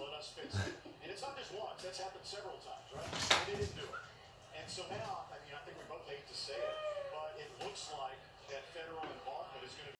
let us fix it. And it's not just once. That's happened several times, right? And they didn't do it. And so now, I mean, I think we both hate to say it, but it looks like that federal involvement is going to